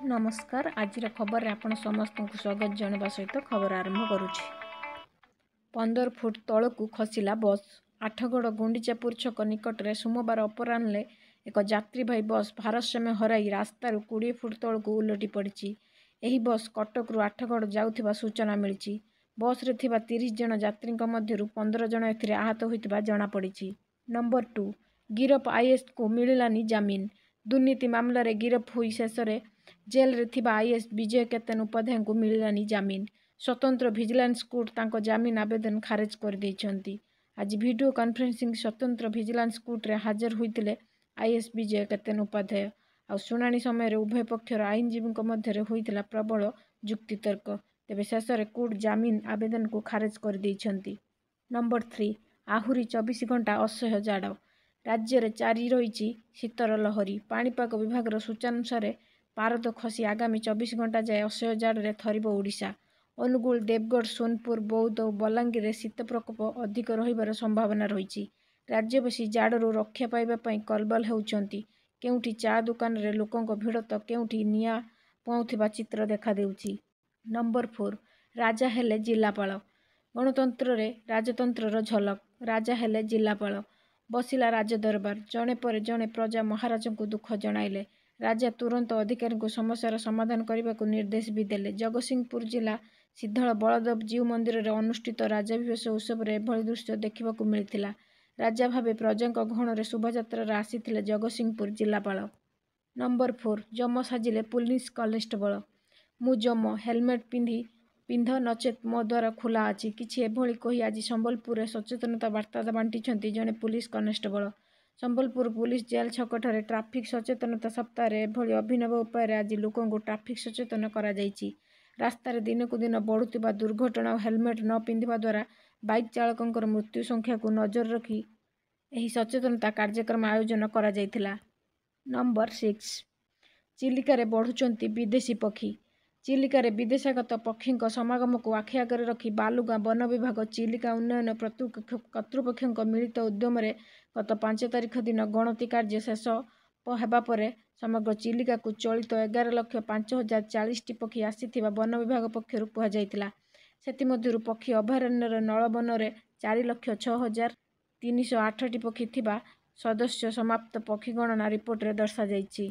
ନମସ୍କାର। ଆଜିର ଖବରରେ ଆପଣ ସମସ୍ତଙ୍କୁ ସ୍ୱାଗତ ଜଣାଇବା ସହିତ ଖବର ଆରମ୍ଭ କରୁଛି। ପନ୍ଦର ଫୁଟ ତଳକୁ ଖସିଲା ବସ୍। ଆଠଗଡ଼ ଗୁଣ୍ଡିଚାପୁର ଛକ ନିକଟରେ ସୋମବାର ଅପରାହ୍ନରେ ଏକ ଯାତ୍ରୀବାହୀ ବସ୍ ଭାରସାମ୍ୟ ହରାଇ ରାସ୍ତାରୁ କୋଡ଼ିଏ ଫୁଟ ତଳକୁ ଓଲଟି ପଡ଼ିଛି। ଏହି ବସ୍ କଟକରୁ ଆଠଗଡ଼ ଯାଉଥିବା ସୂଚନା ମିଳିଛି। ବସ୍ରେ ଥିବା ତିରିଶ ଜଣ ଯାତ୍ରୀଙ୍କ ମଧ୍ୟରୁ ପନ୍ଦର ଜଣ ଏଥିରେ ଆହତ ହୋଇଥିବା ଜଣାପଡ଼ିଛି। ନମ୍ବର ଟୁ ଗିରଫ ଆଇଏସ୍କୁ ମିଳିଲାନି ଜାମିନ। ଦୁର୍ନୀତି ମାମଲାରେ ଗିରଫ ହୋଇ ଶେଷରେ ଜେଲରେ ଥିବା ଆଇଏସ୍ ବିଜୟ କେତନ ଉପାଧ୍ୟାୟଙ୍କୁ ମିଳିଲାନି ଜାମିନ। ସ୍ୱତନ୍ତ୍ର ଭିଜିଲାନ୍ସ କୋର୍ଟ ତାଙ୍କ ଜାମିନ ଆବେଦନ ଖାରଜ କରିଦେଇଛନ୍ତି। ଆଜି ଭିଡ଼ିଓ କନଫରେନ୍ସିଂ ସ୍ୱତନ୍ତ୍ର ଭିଜିଲାନ୍ସ କୋର୍ଟରେ ହାଜର ହୋଇଥିଲେ ଆଇଏସ୍ ବିଜୟ କେତନ ଉପାଧ୍ୟାୟ। ଆଉ ଶୁଣାଣି ସମୟରେ ଉଭୟ ପକ୍ଷର ଆଇନଜୀବୀଙ୍କ ମଧ୍ୟରେ ହୋଇଥିଲା ପ୍ରବଳ ଯୁକ୍ତିତର୍କ। ତେବେ ଶେଷରେ କୋର୍ଟ ଜାମିନ ଆବେଦନକୁ ଖାରଜ କରିଦେଇଛନ୍ତି। ନମ୍ବର ଥ୍ରୀ ଆହୁରି ଚବିଶ ଘଣ୍ଟା ଅସହ୍ୟ ଜାଡ଼। ରାଜ୍ୟରେ ଜାରି ରହିଛି ଶୀତର ଲହରୀ। ପାଣିପାଗ ବିଭାଗର ସୂଚନାନୁସାରେ ପାରଦ ଖସି ଆଗାମୀ ଚବିଶ ଘଣ୍ଟା ଯାଏ ଅସହ୍ୟ ଜାଡ଼ରେ ଥରିବ ଓଡ଼ିଶା। ଅନୁଗୁଳ ଦେବଗଡ଼ ସୋନପୁର ବୌଦ୍ଧ ଓ ବଲାଙ୍ଗୀରରେ ଶୀତ ପ୍ରକୋପ ଅଧିକ ରହିବାର ସମ୍ଭାବନା ରହିଛି। ରାଜ୍ୟବାସୀ ଜାଡ଼ରୁ ରକ୍ଷା ପାଇବା ପାଇଁ କଲବଲ ହେଉଛନ୍ତି। କେଉଁଠି ଚା ଦୋକାନରେ ଲୋକଙ୍କ ଭିଡ଼ ତ କେଉଁଠି ନିଆଁ ପୁଆଉଥିବା ଚିତ୍ର ଦେଖାଦେଉଛି। ନମ୍ବର ଫୋର୍ ରାଜା ହେଲେ ଜିଲ୍ଲାପାଳ। ଗଣତନ୍ତ୍ରରେ ରାଜତନ୍ତ୍ରର ଝଲକ ରାଜା ହେଲେ ଜିଲ୍ଲାପାଳ। ବସିଲା ରାଜଦରବାର। ଜଣେ ପରେ ଜଣେ ପ୍ରଜା ମହାରାଜଙ୍କୁ ଦୁଃଖ ଜଣାଇଲେ। ରାଜା ତୁରନ୍ତ ଅଧିକାରୀଙ୍କୁ ସମସ୍ୟାର ସମାଧାନ କରିବାକୁ ନିର୍ଦ୍ଦେଶ ବି ଦେଲେ। ଜଗତସିଂହପୁର ଜିଲ୍ଲା ସିଦ୍ଧଳ ବଳଦେବ ଜୀଉ ମନ୍ଦିରରେ ଅନୁଷ୍ଠିତ ରାଜାଭିବେଶ ଉତ୍ସବରେ ଏଭଳି ଦୃଶ୍ୟ ଦେଖିବାକୁ ମିଳିଥିଲା। ରାଜା ଭାବେ ପ୍ରଜାଙ୍କ ଗହଣରେ ଶୋଭାଯାତ୍ରାରେ ଆସିଥିଲେ ଜଗତସିଂହପୁର ଜିଲ୍ଲାପାଳ। ନମ୍ବର ଫୋର୍ ଯମ ସାଜିଲେ ପୁଲିସ କନେଷ୍ଟବଳ। ମୁଁ ଯମ ହେଲମେଟ୍ ପିନ୍ଧି ପିନ୍ଧ ନଚେତ୍ ମୋ ଦ୍ୱାର ଖୋଲା ଅଛି। କିଛି ଏଭଳି କହି ଆଜି ସମ୍ବଲପୁରରେ ସଚେତନତା ବାର୍ତ୍ତା ବାଣ୍ଟିଛନ୍ତି ଜଣେ police constable. Sambalpur police jail ଛକଠାରେ ଟ୍ରାଫିକ୍ ସଚେତନତା ସପ୍ତାହରେ ଏଭଳି ଅଭିନବ ଉପାୟରେ ଆଜି ଲୋକଙ୍କୁ ଟ୍ରାଫିକ୍ ସଚେତନ କରାଯାଇଛି। ରାସ୍ତାରେ ଦିନକୁ ଦିନ ବଢ଼ୁଥିବା ଦୁର୍ଘଟଣା ଓ ହେଲମେଟ୍ ନ ପିନ୍ଧିବା ଦ୍ୱାରା ବାଇକ୍ ଚାଳକଙ୍କର ମୃତ୍ୟୁ ସଂଖ୍ୟାକୁ ନଜର ରଖି ଏହି ସଚେତନତା କାର୍ଯ୍ୟକ୍ରମ ଆୟୋଜନ କରାଯାଇଥିଲା। Number six. ଚିଲିକାରେ ବଢ଼ୁଛନ୍ତି ବିଦେଶୀ ପକ୍ଷୀ। ଚିଲିକାରେ ବିଦେଶାଗତ ପକ୍ଷୀଙ୍କ ସମାଗମକୁ ଆଖି ଆଗରେ ରଖି ବାଲୁଗାଁ ବନ ବିଭାଗ ଚିଲିକା ଉନ୍ନୟନ କର୍ତ୍ତୃପକ୍ଷଙ୍କ ମିଳିତ ଉଦ୍ୟମରେ ଗତ ପାଞ୍ଚ ତାରିଖ ଦିନ ଗଣତି କାର୍ଯ୍ୟ ଶେଷ ହେବା ପରେ ସମଗ୍ର ଚିଲିକାକୁ ଚଳିତ ଏଗାର ଲକ୍ଷ ପାଞ୍ଚ ହଜାର ଚାଳିଶଟି ପକ୍ଷୀ ଆସିଥିବା ବନ ବିଭାଗ ପକ୍ଷରୁ କୁହାଯାଇଥିଲା। ସେଥିମଧ୍ୟରୁ ପକ୍ଷୀ ଅଭୟାରଣ୍ୟର ନଳବନରେ ଚାରି ଲକ୍ଷ ଛଅ ହଜାର ତିନିଶହ ଆଠଟି ପକ୍ଷୀ ଥିବା ସଦସ୍ୟ ସମାପ୍ତ ପକ୍ଷୀ ଗଣନା ରିପୋର୍ଟରେ ଦର୍ଶାଯାଇଛି।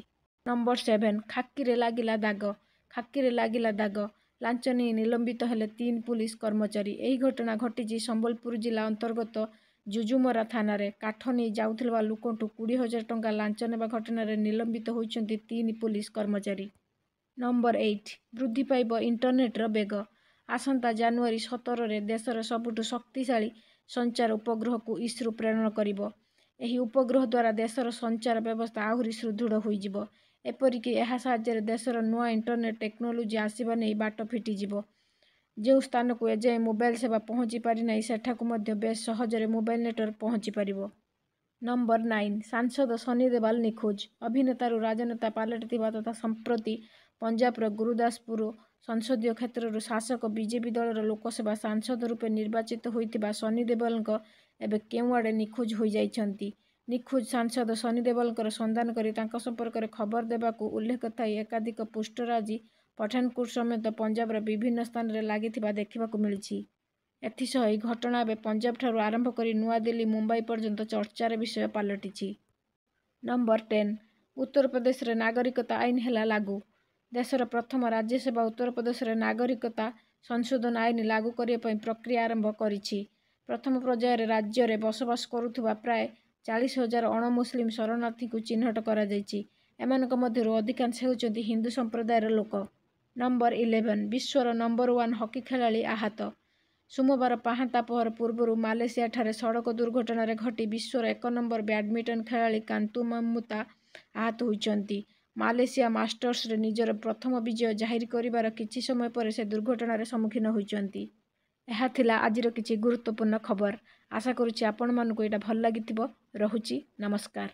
ନମ୍ବର ସେଭେନ୍ ଖାକିରେ ଲାଗିଲା ଦାଗ। ଖାକିରେ ଲାଗିଲା ଦାଗ। ଲାଞ୍ଚ ନେଇ ନିଲମ୍ବିତ ହେଲେ ତିନି ପୁଲିସ କର୍ମଚାରୀ। ଏହି ଘଟଣା ଘଟିଛି ସମ୍ବଲପୁର ଜିଲ୍ଲା ଅନ୍ତର୍ଗତ ଜୁଜୁମରା ଥାନାରେ। କାଠ ନେଇ ଯାଉଥିବା ଲୋକଙ୍କଠୁ କୋଡ଼ିଏ ହଜାର ଟଙ୍କା ଲାଞ୍ଚ ନେବା ଘଟଣାରେ ନିଲମ୍ବିତ ହୋଇଛନ୍ତି ତିନି ପୁଲିସ କର୍ମଚାରୀ। Number eight. ବୃଦ୍ଧି ପାଇବ ଇଣ୍ଟରନେଟ୍ର ବେଗ। ଆସନ୍ତା ଜାନୁଆରୀ ସତରରେ ଦେଶର ସବୁଠୁ ଶକ୍ତିଶାଳୀ ସଞ୍ଚାର ଉପଗ୍ରହକୁ ଇସ୍ରୋ ପ୍ରେରଣ କରିବ। ଏହି ଉପଗ୍ରହ ଦ୍ୱାରା ଦେଶର ସଞ୍ଚାର ବ୍ୟବସ୍ଥା ଆହୁରି ସୁଦୃଢ଼ ହୋଇଯିବ। ଏପରିକି ଏହା ସାହାଯ୍ୟରେ ଦେଶର ନୂଆ ଇଣ୍ଟରନେଟ୍ ଟେକ୍ନୋଲୋଜି ଆସିବା ନେଇ ବାଟ ଫିଟିଯିବ। ଯେଉଁ ସ୍ଥାନକୁ ଏଯାଏଁ ମୋବାଇଲ ସେବା ପହଞ୍ଚି ପାରିନାହିଁ ସେଠାକୁ ମଧ୍ୟ ବେଶ୍ ସହଜରେ ମୋବାଇଲ ନେଟୱାର୍କ ପହଞ୍ଚି ପାରିବ। ନମ୍ବର ନାଇନ୍ ସାଂସଦ ସନି ଦେବାଲ ନିଖୋଜ ଅଭିନେତାରୁ ରାଜନେତା ପାଲଟିଥିବା ତଥା ସମ୍ପ୍ରତି ପଞ୍ଜାବର ଗୁରୁଦାସପୁର ସଂସଦୀୟ କ୍ଷେତ୍ରରୁ ଶାସକ ବିଜେପି ଦଳର ଲୋକସଭା ସାଂସଦ ରୂପେ ନିର୍ବାଚିତ ହୋଇଥିବା ସନି ଦେବାଲଙ୍କ ଏବେ କେଉଁଆଡ଼େ ନିଖୋଜ ହୋଇଯାଇଛନ୍ତି? ନିଖୋଜ ସାଂସଦ ସନି ଦେବଲଙ୍କର ସନ୍ଧାନ କରି ତାଙ୍କ ସମ୍ପର୍କରେ ଖବର ଦେବାକୁ ଉଲ୍ଲେଖ ଥାଇ ଏକାଧିକ ପୋଷ୍ଟର ଆଜି ପଠାନକୋଟ ସମେତ ପଞ୍ଜାବର ବିଭିନ୍ନ ସ୍ଥାନରେ ଲାଗିଥିବା ଦେଖିବାକୁ ମିଳିଛି। ଏଥିସହ ଏହି ଘଟଣା ଏବେ ପଞ୍ଜାବଠାରୁ ଆରମ୍ଭ କରି ନୂଆଦିଲ୍ଲୀ ମୁମ୍ବାଇ ପର୍ଯ୍ୟନ୍ତ ଚର୍ଚ୍ଚାର ବିଷୟ ପାଲଟିଛି। ନମ୍ବର ଟେନ୍ ଉତ୍ତରପ୍ରଦେଶରେ ନାଗରିକତା ଆଇନ ହେଲା ଲାଗୁ। ଦେଶର ପ୍ରଥମ ରାଜ୍ୟସଭା ଉତ୍ତରପ୍ରଦେଶରେ ନାଗରିକତା ସଂଶୋଧନ ଆଇନ ଲାଗୁ କରିବା ପାଇଁ ପ୍ରକ୍ରିୟା ଆରମ୍ଭ କରିଛି। ପ୍ରଥମ ପର୍ଯ୍ୟାୟରେ ରାଜ୍ୟରେ ବସବାସ କରୁଥିବା ପ୍ରାୟ ଚାଳିଶ ହଜାର ଅଣମୁସଲିମ ଶରଣାର୍ଥୀଙ୍କୁ ଚିହ୍ନଟ କରାଯାଇଛି। ଏମାନଙ୍କ ମଧ୍ୟରୁ ଅଧିକାଂଶ ହେଉଛନ୍ତି ହିନ୍ଦୁ ସମ୍ପ୍ରଦାୟର ଲୋକ। ନମ୍ବର ଇଲେଭେନ୍ ବିଶ୍ୱର ନମ୍ବର ୱାନ୍ ହକି ଖେଳାଳି ଆହତ। ସୋମବାର ପାହାନ୍ତା ପହର ପୂର୍ବରୁ ମାଲେସିଆଠାରେ ସଡ଼କ ଦୁର୍ଘଟଣାରେ ଘଟି ବିଶ୍ୱର ଏକ ନମ୍ବର ବ୍ୟାଡମିଣ୍ଟନ ଖେଳାଳି କାନ୍ତୁ ମାମୁତା ଆହତ ହୋଇଛନ୍ତି। ମାଲେସିଆ ମାଷ୍ଟର୍ସରେ ନିଜର ପ୍ରଥମ ବିଜୟ ଜାହିର କରିବାର କିଛି ସମୟ ପରେ ସେ ଦୁର୍ଘଟଣାର ସମ୍ମୁଖୀନ ହୋଇଛନ୍ତି। ଏହା ଥିଲା ଆଜିର କିଛି ଗୁରୁତ୍ୱପୂର୍ଣ୍ଣ ଖବର। ଆଶା କରୁଛି ଆପଣମାନଙ୍କୁ ଏଇଟା ଭଲ ଲାଗିଥିବ। ରହୁଛି। ନମସ୍କାର।